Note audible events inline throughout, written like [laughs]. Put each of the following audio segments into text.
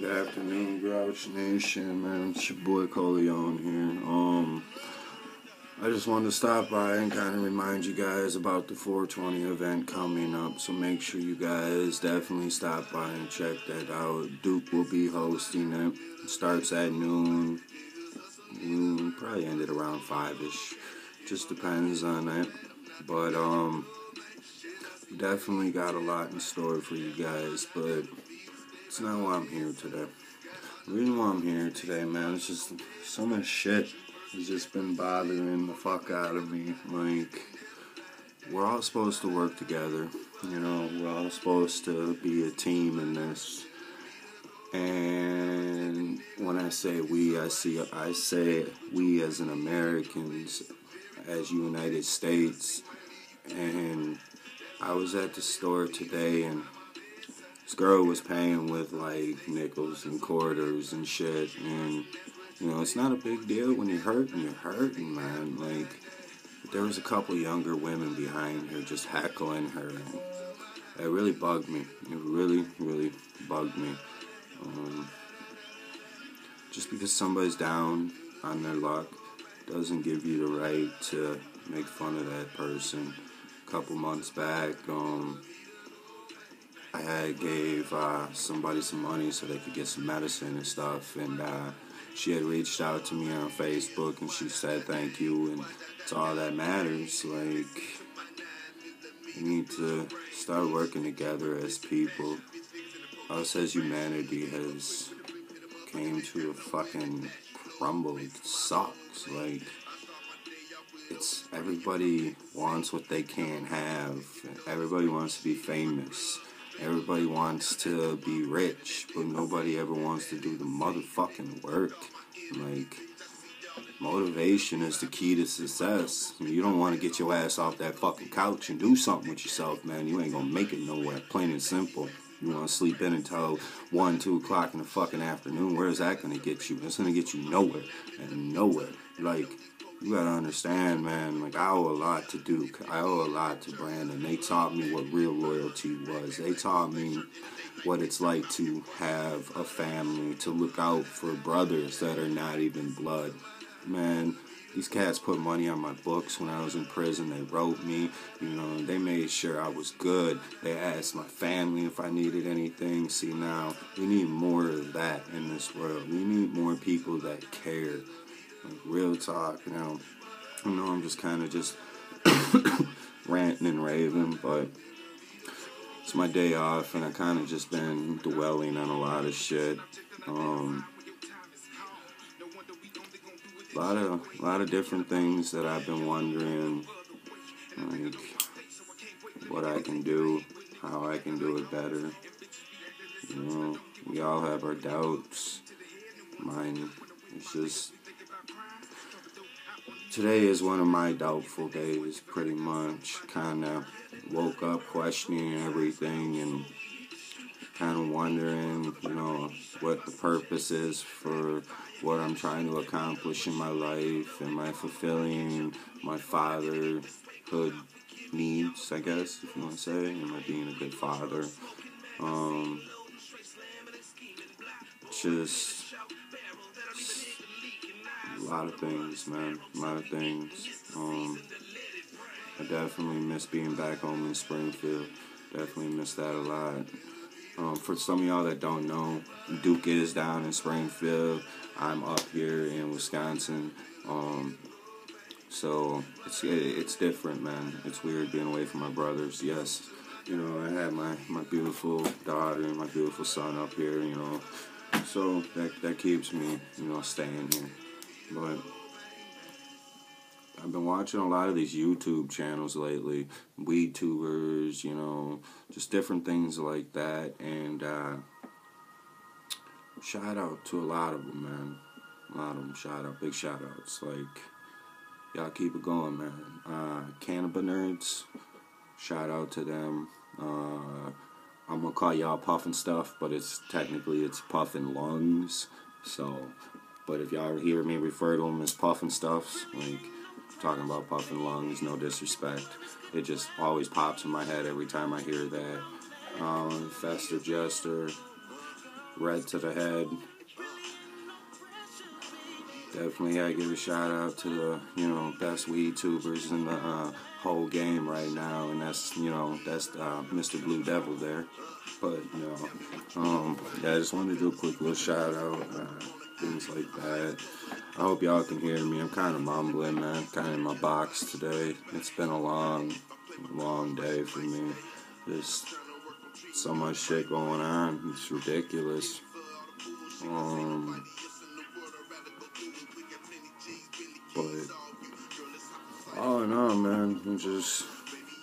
Good afternoon, Grouch Nation, man. It's your boy Coleman here. Um, I just wanted to stop by and kind of remind you guys about the 420 event coming up. So make sure you guys definitely stop by and check that out. Duke will be hosting it. It starts at noon. noon probably ended around five ish. Just depends on it. But um, definitely got a lot in store for you guys. But it's not why I'm here today. The reason why I'm here today, man, it's just so much shit has just been bothering the fuck out of me. Like, we're all supposed to work together. You know, we're all supposed to be a team in this. And when I say we, I see I say we as an Americans, as United States. And I was at the store today and this girl was paying with like nickels and quarters and shit and you know it's not a big deal when you're hurting you're hurting man. Like there was a couple younger women behind her just heckling her and it really bugged me. It really really bugged me. Um, just because somebody's down on their luck doesn't give you the right to make fun of that person. A couple months back um, I had gave uh, somebody some money so they could get some medicine and stuff, and uh, she had reached out to me on Facebook and she said thank you, and it's all that matters. Like we need to start working together as people. Us as humanity has came to a fucking crumble. It sucks. Like it's everybody wants what they can't have. Everybody wants to be famous. Everybody wants to be rich, but nobody ever wants to do the motherfucking work. Like, motivation is the key to success. You don't want to get your ass off that fucking couch and do something with yourself, man. You ain't gonna make it nowhere, plain and simple. You want to sleep in until 1, 2 o'clock in the fucking afternoon. Where is that going to get you? It's going to get you nowhere and nowhere. Like, you gotta understand, man. Like I owe a lot to Duke. I owe a lot to Brandon. They taught me what real loyalty was. They taught me what it's like to have a family, to look out for brothers that are not even blood. Man, these cats put money on my books when I was in prison. They wrote me, you know, they made sure I was good. They asked my family if I needed anything. See, now we need more of that in this world. We need more people that care. Like real talk, you know. I know I'm just kind of just [coughs] ranting and raving, but it's my day off, and I kind of just been dwelling on a lot of shit. Um, a lot of, a lot of different things that I've been wondering, like what I can do, how I can do it better. You know, we all have our doubts. Mine, it's just today is one of my doubtful days, pretty much. Kind of woke up questioning everything and kind of wondering, you know, what the purpose is for what I'm trying to accomplish in my life. Am I fulfilling my fatherhood needs, I guess, if you want to say? Am I being a good father? Um, just a lot of things, man. A lot of things. Um, I definitely miss being back home in Springfield. Definitely miss that a lot. Um, for some of y'all that don't know, Duke is down in Springfield. I'm up here in Wisconsin. Um, so it's it's different, man. It's weird being away from my brothers. Yes, you know I have my my beautiful daughter and my beautiful son up here. You know, so that that keeps me you know staying here. But I've been watching a lot of these YouTube channels lately, weed tubers, you know, just different things like that. And uh, shout out to a lot of them, man. A lot of them. Shout out, big shout outs. Like, y'all keep it going, man. Uh, Cannabis Nerds, shout out to them. Uh, I'm gonna call y'all puffin stuff, but it's technically it's puffin lungs. So but if y'all hear me refer to them as puffin stuffs, like talking about puffin lungs, no disrespect. It just always pops in my head every time I hear that. Um, Fester Jester, red to the head. Definitely gotta give a shout out to the you know best weed tubers in the uh, whole game right now, and that's you know that's uh, Mr. Blue Devil there. But you know, um, yeah, I just wanted to do a quick little shout out, uh, things like that. I hope y'all can hear me. I'm kind of mumbling, man. Kind of in my box today. It's been a long, long day for me. Just so much shit going on. It's ridiculous. Um, but all in all, man, I'm just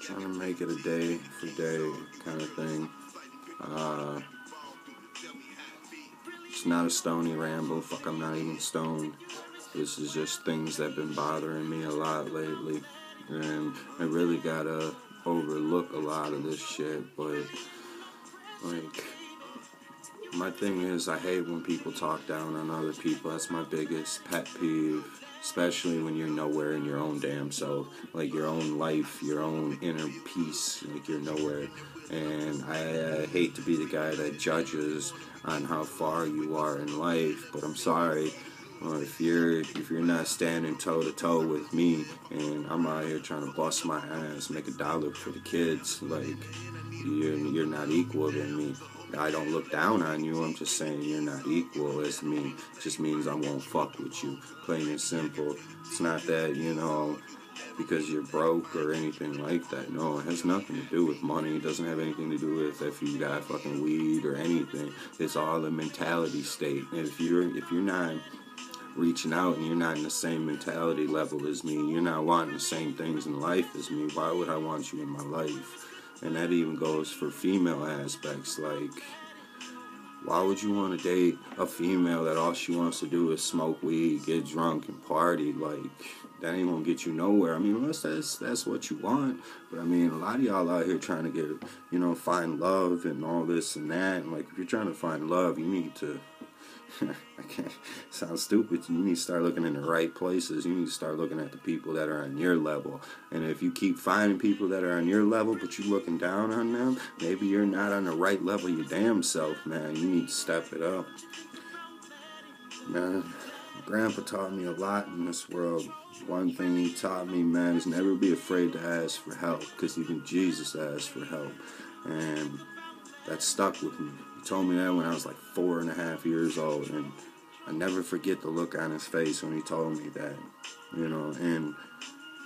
trying to make it a day for day kind of thing. Uh, it's not a stony ramble. Fuck, I'm not even stoned. This is just things that have been bothering me a lot lately. And I really gotta overlook a lot of this shit, but like my thing is I hate when people talk down on other people. That's my biggest pet peeve especially when you're nowhere in your own damn self, like your own life, your own inner peace, like you're nowhere. And I, I hate to be the guy that judges on how far you are in life, but I'm sorry. Well, if you're if you're not standing toe to toe with me, and I'm out here trying to bust my ass, make a dollar for the kids, like you're you're not equal to me. I don't look down on you. I'm just saying you're not equal as me. It just means I won't fuck with you. Plain and simple. It's not that, you know, because you're broke or anything like that. No, it has nothing to do with money. It doesn't have anything to do with if you got fucking weed or anything. It's all a mentality state. And if you're if you're not reaching out and you're not in the same mentality level as me, you're not wanting the same things in life as me, why would I want you in my life? And that even goes for female aspects. Like, why would you want to date a female that all she wants to do is smoke weed, get drunk, and party? Like, that ain't gonna get you nowhere. I mean, unless that's that's what you want. But I mean, a lot of y'all out here trying to get, you know, find love and all this and that. And like, if you're trying to find love, you need to [laughs] Can't stupid. You need to start looking in the right places. You need to start looking at the people that are on your level. And if you keep finding people that are on your level, but you're looking down on them, maybe you're not on the right level your damn self, man. You need to step it up. Man, Grandpa taught me a lot in this world. One thing he taught me, man, is never be afraid to ask for help, because even Jesus asked for help. And that stuck with me told me that when I was like four and a half years old, and I never forget the look on his face when he told me that, you know. And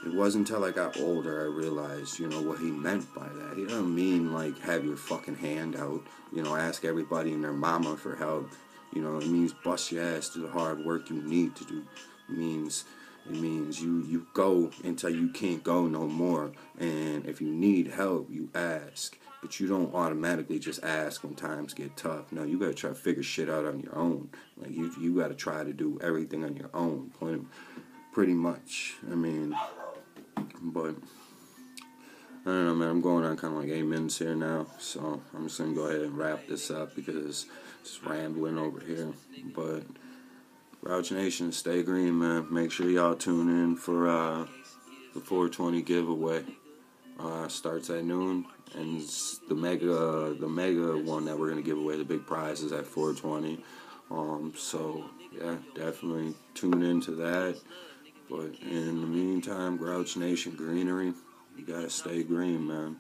it wasn't until I got older I realized, you know, what he meant by that. He doesn't mean like have your fucking hand out, you know, ask everybody and their mama for help. You know, it means bust your ass, to the hard work you need to do. It means it means you you go until you can't go no more, and if you need help, you ask. But you don't automatically just ask when times get tough. No, you gotta try to figure shit out on your own. Like you, you gotta try to do everything on your own. Pretty much. I mean, but I don't know, man. I'm going on kind of like minutes here now, so I'm just gonna go ahead and wrap this up because it's rambling over here. But Grouch Nation, stay green, man. Make sure y'all tune in for uh, the 420 giveaway. Uh, starts at noon and the mega the mega one that we're gonna give away the big prize is at 420 um so yeah definitely tune into that. But in the meantime grouch nation greenery you gotta stay green man